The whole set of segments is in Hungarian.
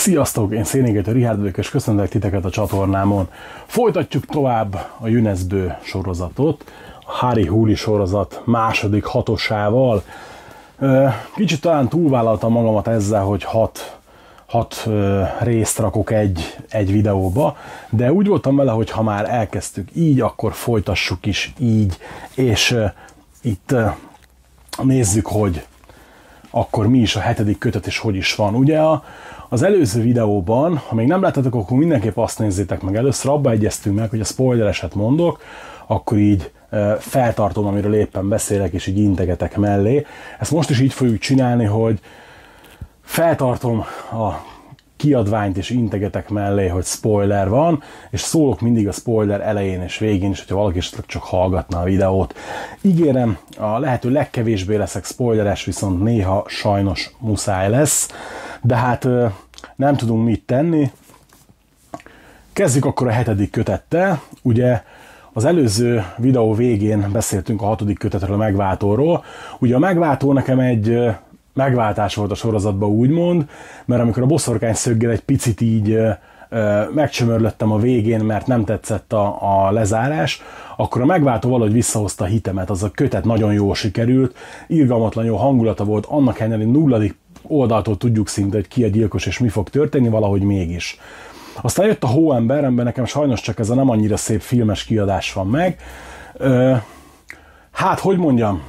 Sziasztok, én Szénégető Rihárd vagyok, és köszönök titeket a csatornámon. Folytatjuk tovább a Junesbő sorozatot, a Harry Huli sorozat második hatosával. Kicsit talán túlvállaltam magamat ezzel, hogy hat, hat részt rakok egy, egy videóba, de úgy voltam vele, hogy ha már elkezdtük így, akkor folytassuk is így, és itt nézzük, hogy akkor mi is a hetedik kötet, és hogy is van. Ugye a, az előző videóban, ha még nem láttatok, akkor mindenképp azt nézzétek meg először, abba egyeztünk meg, hogy a spoilereset mondok, akkor így feltartom, amiről éppen beszélek, és így integetek mellé. Ezt most is így fogjuk csinálni, hogy feltartom a kiadványt és integetek mellé, hogy spoiler van, és szólok mindig a spoiler elején és végén is, hogyha valaki csak hallgatna a videót. Ígérem, a lehető legkevésbé leszek spoileres, viszont néha sajnos muszáj lesz, de hát nem tudunk mit tenni. Kezdjük akkor a hetedik kötettel. Ugye az előző videó végén beszéltünk a hatodik kötetről, a megváltóról. Ugye a megváltó nekem egy megváltás volt a sorozatban úgymond, mert amikor a boszorkány szöggel egy picit így megcsömörlöttem a végén, mert nem tetszett a, a lezárás, akkor a megváltó valahogy visszahozta a hitemet, az a kötet nagyon jól sikerült, irgalmatlan jó hangulata volt, annak ellenére nulladik oldaltól tudjuk szinte, hogy ki a gyilkos és mi fog történni, valahogy mégis. Aztán jött a Hóember, amiben nekem sajnos csak ez a nem annyira szép filmes kiadás van meg. Ö, hát, hogy mondjam,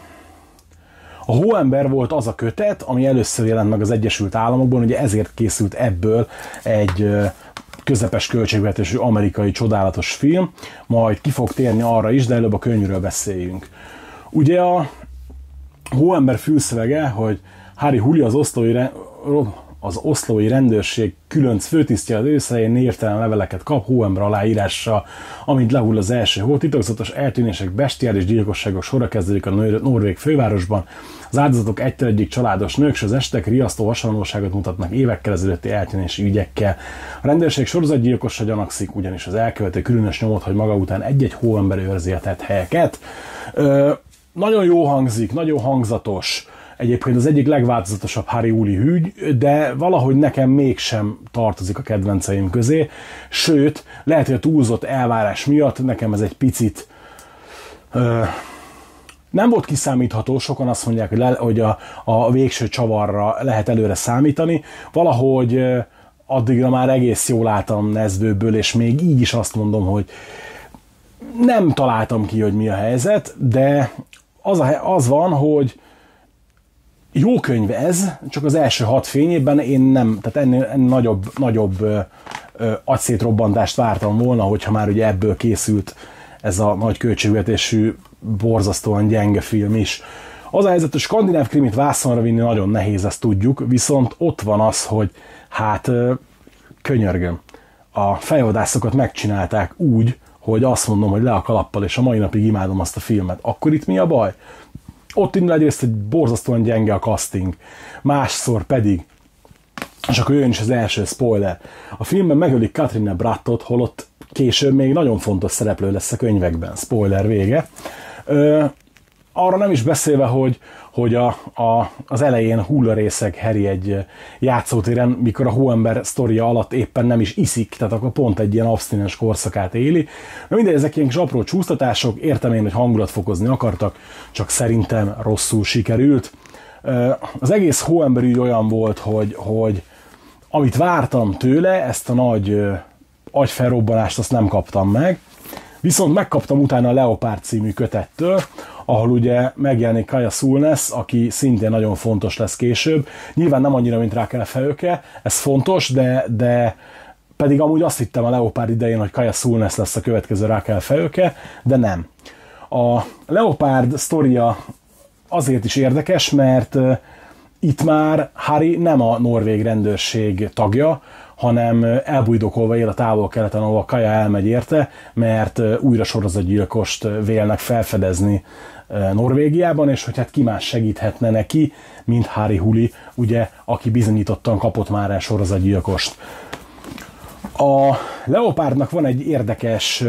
a Hóember volt az a kötet, ami először jelent meg az Egyesült Államokban, ugye ezért készült ebből egy közepes költségvetésű amerikai csodálatos film, majd ki fog térni arra is, de előbb a könyvről beszéljünk. Ugye a Hóember fülszövege, hogy Harry Huli az osztói, az oszlói rendőrség különc főtisztje az őszején névtelen leveleket kap hóember aláírása, amint lehull az első hó, titokzatos eltűnések, bestiális gyilkosságok sora kezdődik a Norvég fővárosban, az áldozatok egytől egyik családos nők, és az estek riasztó hasonlóságot mutatnak évekkel ezelőtti eltűnési ügyekkel. A rendőrség sorozatgyilkosra gyanakszik, ugyanis az elkövető különös nyomot, hogy maga után egy-egy hóember őrzi a tett helyeket. Ö, nagyon jó hangzik, nagyon hangzatos, egyébként az egyik legváltozatosabb Harry Uli hügy, de valahogy nekem mégsem tartozik a kedvenceim közé. Sőt, lehet, hogy a túlzott elvárás miatt nekem ez egy picit ö, nem volt kiszámítható, sokan azt mondják, hogy, le, hogy a, a végső csavarra lehet előre számítani. Valahogy ö, addigra már egész jól álltam Nezbőből, és még így is azt mondom, hogy nem találtam ki, hogy mi a helyzet, de az, a, az van, hogy jó könyv ez, csak az első hat fényében én nem, tehát ennél, ennél nagyobb, nagyobb ö, agyszétrobbantást vártam volna, hogyha már ugye ebből készült ez a nagy költségvetésű, borzasztóan gyenge film is. Az a helyzet, hogy skandináv krimit vászonra vinni nagyon nehéz, ezt tudjuk, viszont ott van az, hogy hát könyörgöm, a fejvadászokat megcsinálták úgy, hogy azt mondom, hogy le a kalappal, és a mai napig imádom azt a filmet. Akkor itt mi a baj? Ott indul egyrészt egy borzasztóan gyenge a casting, másszor pedig, és akkor jön is az első spoiler. A filmben megölik Katrina Brattot, holott később még nagyon fontos szereplő lesz a könyvekben. Spoiler vége. Arra nem is beszélve, hogy, hogy a, a, az elején hullarészeg Harry egy játszótéren, mikor a hóember sztoria alatt éppen nem is iszik, tehát akkor pont egy ilyen abstinens korszakát éli. Na mindegy, ezek ilyen kis apró csúsztatások, értem én, hogy hangulatfokozni akartak, csak szerintem rosszul sikerült. Az egész hóember olyan volt, hogy, hogy amit vártam tőle, ezt a nagy agyfelrobbanást azt nem kaptam meg, Viszont megkaptam utána a Leopard című kötettől, ahol ugye megjelenik Kaja Sulnes, aki szintén nagyon fontos lesz később. Nyilván nem annyira, mint Raquel Felőke, ez fontos, de, de pedig amúgy azt hittem a Leopard idején, hogy Kaja Sulnes lesz a következő Raquel Felőke, de nem. A Leopard sztoria azért is érdekes, mert itt már Harry nem a norvég rendőrség tagja, hanem elbújdokolva él a távol-keleten, ahol a Kaja elmegy érte, mert újra sorozatgyilkost vélnek felfedezni Norvégiában, és hogy hát ki más segíthetne neki, mint Harry Huli, ugye, aki bizonyítottan kapott már el sorozatgyilkost. A Leopardnak van egy érdekes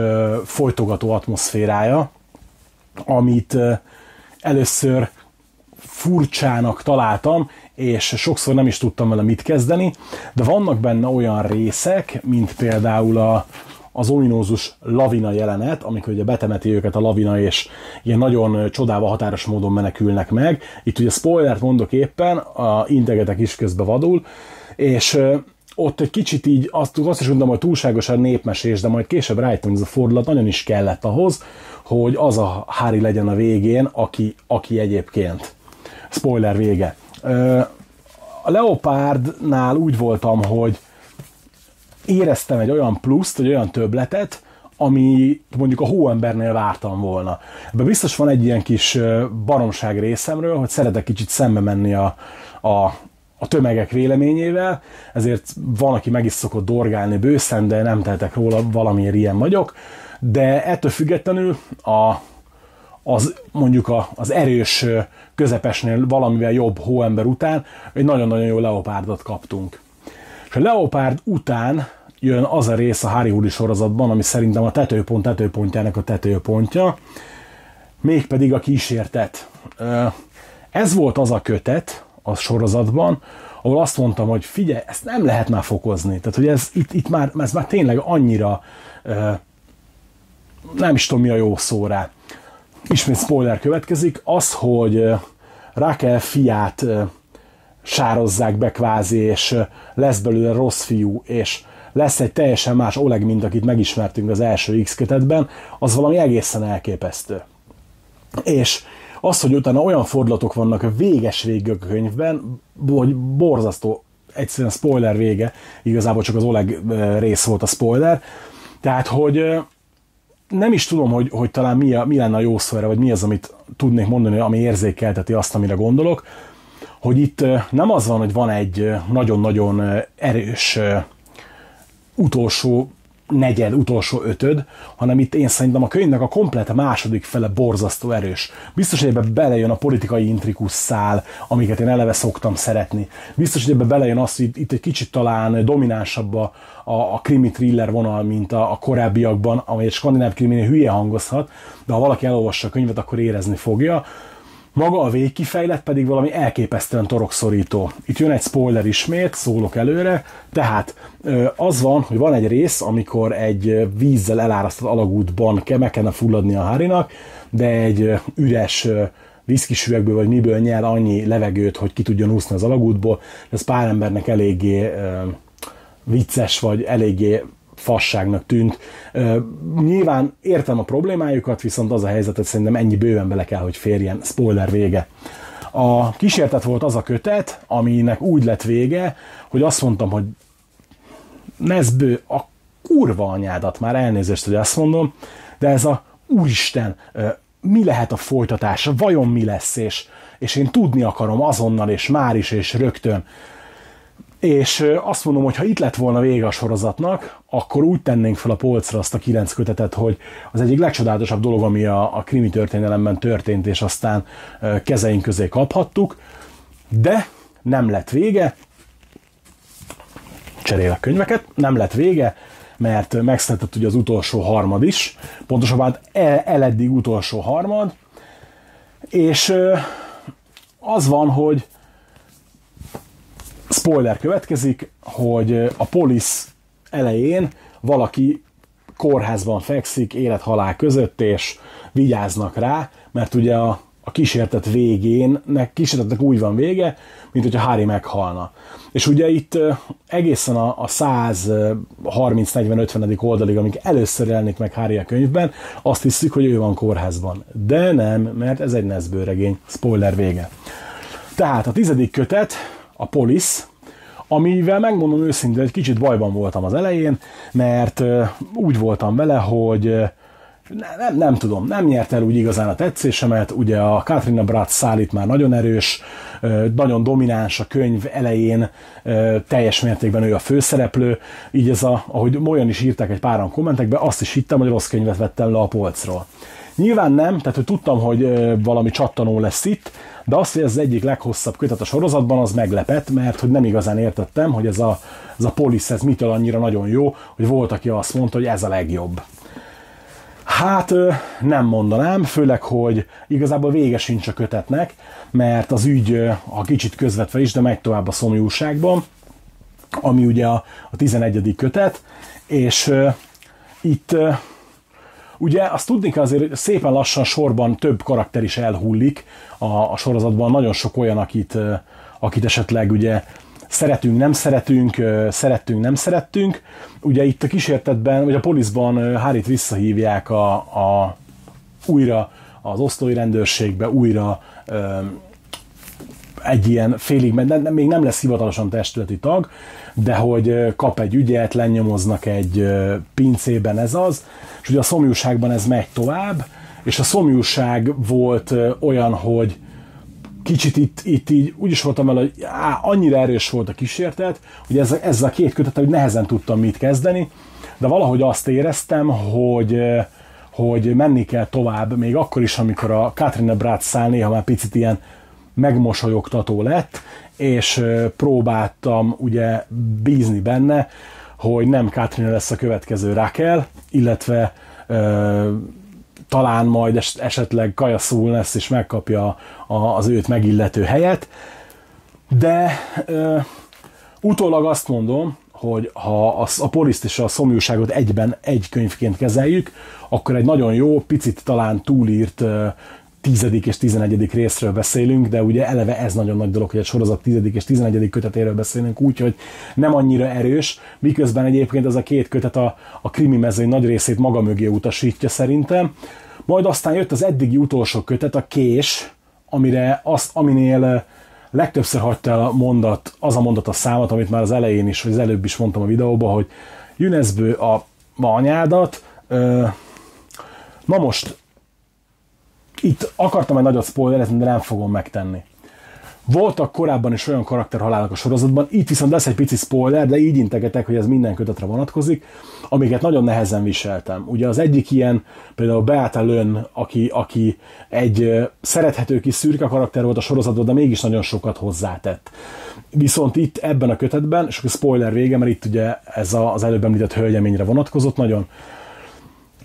folytogató atmoszférája, amit először furcsának találtam, és sokszor nem is tudtam vele mit kezdeni, de vannak benne olyan részek, mint például a, az ominózus lavina jelenet, amikor ugye betemeti őket a lavina, és ilyen nagyon csodával határos módon menekülnek meg. Itt ugye spoilert mondok éppen, a integetek is közbe vadul, és ott egy kicsit így azt, azt is mondom, hogy túlságosan népmesés, de majd később rájöttem, hogy ez a fordulat nagyon is kellett ahhoz, hogy az a Hári legyen a végén, aki, aki egyébként. Spoiler vége. A Leopardnál úgy voltam, hogy éreztem egy olyan pluszt, egy olyan töbletet, ami mondjuk a hóembernél vártam volna. Ebben biztos van egy ilyen kis baromság részemről, hogy szeretek kicsit szembe menni a, a, a tömegek véleményével, ezért van, aki meg is szokott dorgálni bőszen, de nem tehetek róla, valamiért ilyen vagyok. De ettől függetlenül a, az mondjuk a, az erős közepesnél valamivel jobb hóember után egy nagyon-nagyon jó leopárdot kaptunk. És a leopárd után jön az a rész a Harry Hoodie sorozatban, ami szerintem a tetőpont tetőpontjának a tetőpontja, mégpedig a kísértet. Ez volt az a kötet a sorozatban, ahol azt mondtam, hogy figyelj, ezt nem lehet már fokozni. Tehát, hogy ez itt, itt már, ez már tényleg annyira nem is tudom mi a jó szó rá. Ismét spoiler következik, az, hogy Raquel fiát sározzák be kvázi, és lesz belőle rossz fiú, és lesz egy teljesen más Oleg, mint akit megismertünk az első X kötetben, az valami egészen elképesztő. És az, hogy utána olyan fordulatok vannak a véges végig a könyvben, hogy borzasztó, egyszerűen spoiler vége, igazából csak az Oleg rész volt a spoiler, tehát, hogy nem is tudom, hogy, hogy talán mi, a, mi lenne a jó szó erre, vagy mi az, amit tudnék mondani, ami érzékelteti azt, amire gondolok, hogy itt nem az van, hogy van egy nagyon-nagyon erős utolsó negyed, utolsó ötöd, hanem itt én szerintem a könyvnek a komplet második fele borzasztó erős. Biztos, hogy ebbe belejön a politikai intrikus szál, amiket én eleve szoktam szeretni. Biztos, hogy ebbe belejön az, hogy itt egy kicsit talán dominánsabb a, a, a krimi thriller vonal, mint a, a korábbiakban, amely egy skandináv kriminél hülye hangozhat, de ha valaki elolvassa a könyvet, akkor érezni fogja. Maga a végkifejlet pedig valami elképesztően torokszorító. Itt jön egy spoiler ismét, szólok előre, tehát az van, hogy van egy rész, amikor egy vízzel elárasztott alagútban meg kellene fulladni a Hárinak, de egy üres viszkisüvegből vagy miből nyer annyi levegőt, hogy ki tudjon úszni az alagútból. Ez pár embernek eléggé vicces, vagy eléggé fasságnak tűnt. Nyilván értem a problémájukat, viszont az a helyzet, hogy szerintem ennyi bőven bele kell, hogy férjen. Spoiler vége. A kísértet volt az a kötet, aminek úgy lett vége, hogy azt mondtam, hogy Nezbő, a kurva anyádat, már elnézést, hogy ezt mondom, de ez a úristen, mi lehet a folytatása, vajon mi lesz, és, és én tudni akarom azonnal, és már is, és rögtön. És azt mondom, hogy ha itt lett volna vége a sorozatnak, akkor úgy tennénk fel a polcra azt a kilenc kötetet, hogy az egyik legcsodálatosabb dolog, ami a, a krimi történelemben történt, és aztán kezeink közé kaphattuk, de nem lett vége, cserélek könyveket, nem lett vége, mert megszületett ugye az utolsó harmad is, pontosabban el, el eddig utolsó harmad, és az van, hogy spoiler következik, hogy a polisz elején valaki kórházban fekszik, élet-halál között, és vigyáznak rá, mert ugye a, a kísértet végén, nek, kísértetnek úgy van vége, mint hogyha Harry meghalna. És ugye itt egészen a, a 130-40-50. oldalig, amik először jelenik meg Harry a könyvben, azt hiszük, hogy ő van kórházban. De nem, mert ez egy Nesbő Spoiler vége. Tehát a tizedik kötet, a Police, amivel megmondom őszintén, egy kicsit bajban voltam az elején, mert úgy voltam vele, hogy nem, nem, nem tudom, nem nyert el úgy igazán a tetszésemet, ugye a Katrina Bratz szállít már nagyon erős, nagyon domináns a könyv elején, teljes mértékben ő a főszereplő, így ez a, ahogy olyan is írták egy páran kommentekbe, azt is hittem, hogy rossz könyvet vettem le a polcról. Nyilván nem, tehát hogy tudtam, hogy valami csattanó lesz itt, de azt, hogy ez az egyik leghosszabb kötet a sorozatban, az meglepett, mert hogy nem igazán értettem, hogy ez a, ez a polisz, ez mitől annyira nagyon jó, hogy volt, aki azt mondta, hogy ez a legjobb. Hát nem mondanám, főleg, hogy igazából vége sincs a kötetnek, mert az ügy a kicsit közvetve is, de megy tovább a szomjúságban, ami ugye a, a 11. kötet, és itt ugye azt tudni kell azért szépen lassan sorban több karakter is elhullik a, a sorozatban, nagyon sok olyan, akit, akit esetleg ugye szeretünk, nem szeretünk, szerettünk, nem szerettünk. Ugye itt a kísértetben, vagy a poliszban Hárit visszahívják a, a, újra az osztói rendőrségbe, újra egy ilyen félig, mert még nem lesz hivatalosan testületi tag, de hogy kap egy ügyet, lenyomoznak egy pincében, ez az, és ugye a szomjúságban ez megy tovább, és a szomjúság volt olyan, hogy kicsit itt, itt így úgy is voltam vele, hogy á, annyira erős volt a kísértet, hogy ezzel, ezzel a két kötet, hogy nehezen tudtam mit kezdeni, de valahogy azt éreztem, hogy, hogy menni kell tovább, még akkor is, amikor a Katrina Bratszál néha már picit ilyen megmosolyogtató lett, és próbáltam ugye bízni benne, hogy nem Katrina lesz a következő Raquel, illetve talán majd es, esetleg Kaja lesz és megkapja a, az őt megillető helyet, de ö, utólag azt mondom, hogy ha a, a poliszt és a szomjúságot egyben egy könyvként kezeljük, akkor egy nagyon jó, picit talán túlírt tizedik és tizenegyedik részről beszélünk, de ugye eleve ez nagyon nagy dolog, hogy egy sorozat tizedik és tizenegyedik kötetéről beszélünk, úgyhogy nem annyira erős, miközben egyébként ez a két kötet a, a krimi mezőny nagy részét maga mögé utasítja szerintem. Majd aztán jött az eddigi utolsó kötet, a Kés, amire azt, aminél legtöbbször hagyta el a mondat, az a mondat a számot, amit már az elején is, vagy az előbb is mondtam a videóban, hogy Jüneszbő a ma anyádat. Na most, itt akartam egy nagyot spoilerezni, de nem fogom megtenni. Voltak korábban is olyan karakterhalálok a sorozatban, itt viszont lesz egy pici spoiler, de így integetek, hogy ez minden kötetre vonatkozik, amiket nagyon nehezen viseltem. Ugye az egyik ilyen, például Beata Lön, aki, aki egy szerethető kis szürke karakter volt a sorozatban, de mégis nagyon sokat hozzátett. Viszont itt ebben a kötetben, és a spoiler vége, mert itt ugye ez az előbb említett hölgyeményre vonatkozott, nagyon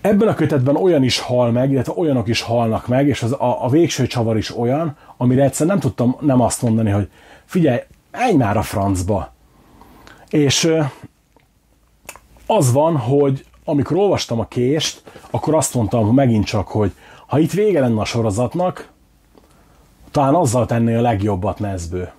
ebben a kötetben olyan is hal meg, illetve olyanok is halnak meg, és az, a, a végső csavar is olyan, amire egyszer nem tudtam nem azt mondani, hogy figyelj, menj már a francba. És az van, hogy amikor olvastam a kést, akkor azt mondtam megint csak, hogy ha itt vége lenne a sorozatnak, talán azzal tenné a legjobbat Nezbő.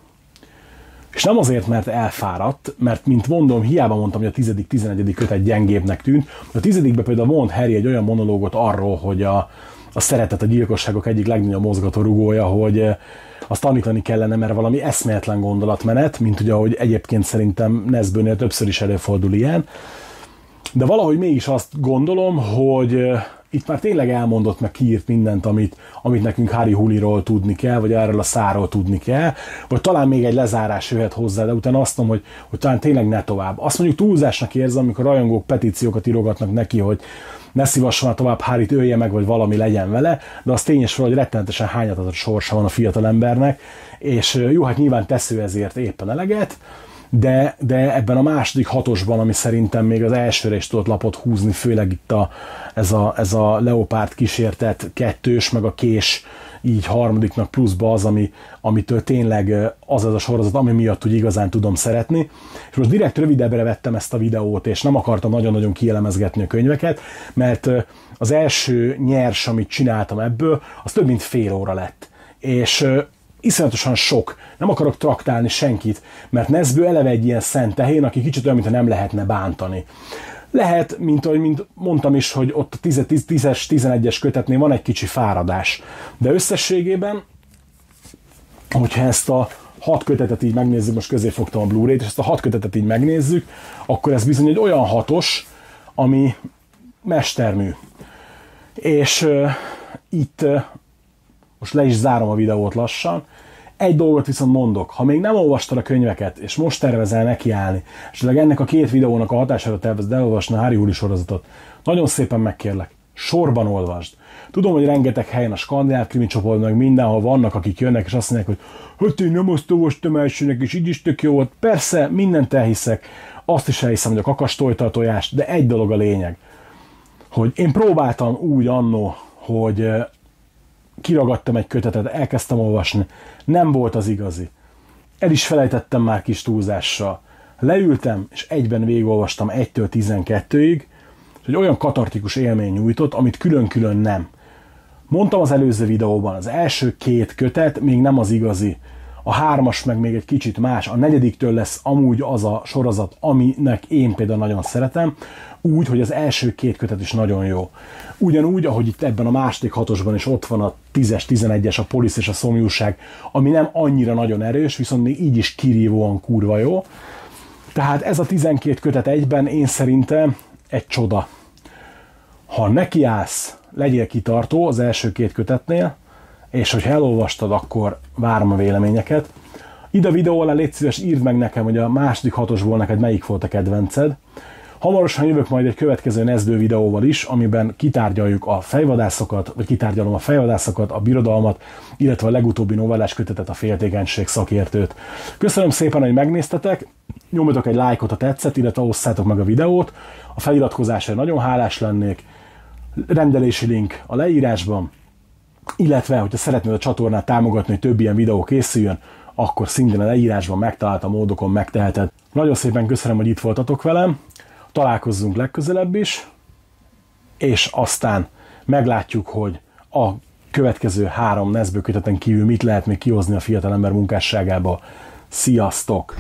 És nem azért, mert elfáradt, mert mint mondom, hiába mondtam, hogy a 10.-11. kötet gyengébbnek tűnt. A tizedikben például mond Harry egy olyan monológot arról, hogy a, a szeretet a gyilkosságok egyik legnagyobb mozgató rugója, hogy eh, azt tanítani kellene, mert valami eszméletlen gondolatmenet, mint ugye, ahogy egyébként szerintem Nezbőnél többször is előfordul ilyen. De valahogy mégis azt gondolom, hogy eh, itt már tényleg elmondott, meg kiírt mindent, amit, amit nekünk Harry Huliról tudni kell, vagy erről a száról tudni kell, vagy talán még egy lezárás jöhet hozzá, de utána azt mondom, hogy, hogy talán tényleg ne tovább. Azt mondjuk túlzásnak érzem, amikor rajongók petíciókat írogatnak neki, hogy ne szívasson már tovább Hárit, ölje meg, vagy valami legyen vele, de az tényes hogy rettenetesen hányatatott sorsa van a fiatal embernek, és jó, hát nyilván tesző ezért éppen eleget, de, de ebben a második hatosban, ami szerintem még az elsőre is tudott lapot húzni, főleg itt a, ez, a, ez a Leopárd kísértet kettős, meg a kés így harmadiknak pluszba az, ami, amitől tényleg az az a sorozat, ami miatt úgy igazán tudom szeretni. És most direkt rövidebbre vettem ezt a videót, és nem akartam nagyon-nagyon kielemezgetni a könyveket, mert az első nyers, amit csináltam ebből, az több mint fél óra lett. És iszonyatosan sok. Nem akarok traktálni senkit, mert Nezbő eleve egy ilyen szent tehén, aki kicsit olyan, mintha nem lehetne bántani. Lehet, mint ahogy mint mondtam is, hogy ott a 10-es, 11-es kötetnél van egy kicsi fáradás. De összességében, hogyha ezt a hat kötetet így megnézzük, most közé fogtam a Blu-ray-t, és ezt a hat kötetet így megnézzük, akkor ez bizony egy olyan hatos, ami mestermű. És uh, itt uh, most le is zárom a videót lassan, egy dolgot viszont mondok, ha még nem olvastad a könyveket, és most tervezel nekiállni, és ennek a két videónak a hatására tervezed elolvasni a Harry Huli sorozatot, nagyon szépen megkérlek, sorban olvasd. Tudom, hogy rengeteg helyen a skandináv krimi csoportban, meg mindenhol vannak, akik jönnek, és azt mondják, hogy hát én nem azt olvastam elsőnek, és így is tök jó volt. Persze, mindent elhiszek, azt is elhiszem, hogy a kakas tojta a tojást, de egy dolog a lényeg. hogy én próbáltam úgy annó, hogy kiragadtam egy kötetet, elkezdtem olvasni, nem volt az igazi. El is felejtettem már kis túlzással. Leültem, és egyben végigolvastam 1-től 12-ig, hogy olyan katartikus élmény nyújtott, amit külön-külön nem. Mondtam az előző videóban, az első két kötet még nem az igazi. A hármas meg még egy kicsit más, a negyediktől lesz amúgy az a sorozat, aminek én például nagyon szeretem, úgy, hogy az első két kötet is nagyon jó. Ugyanúgy, ahogy itt ebben a második hatosban is ott van a 10-es, 11-es, a polisz és a szomjúság, ami nem annyira nagyon erős, viszont még így is kirívóan kurva jó. Tehát ez a 12 kötet egyben én szerintem egy csoda. Ha nekiállsz, legyél kitartó az első két kötetnél, és hogyha elolvastad, akkor várom a véleményeket. Ide a videó alá légy szíves, írd meg nekem, hogy a második hatosból neked melyik volt a kedvenced. Hamarosan jövök majd egy következő nezdő videóval is, amiben kitárgyaljuk a fejvadászokat, vagy kitárgyalom a fejvadászokat, a birodalmat, illetve a legutóbbi novellás kötetet, a féltékenység szakértőt. Köszönöm szépen, hogy megnéztetek, nyomjatok egy lájkot, ha tetszett, illetve osszátok meg a videót. A feliratkozásra nagyon hálás lennék. Rendelési link a leírásban, illetve, hogyha szeretnéd a csatornát támogatni, hogy több ilyen videó készüljön, akkor szintén a leírásban megtalált a módokon megteheted. Nagyon szépen köszönöm, hogy itt voltatok velem, találkozzunk legközelebb is, és aztán meglátjuk, hogy a következő három Nesbő köteten kívül mit lehet még kihozni a fiatalember munkásságába. Sziasztok!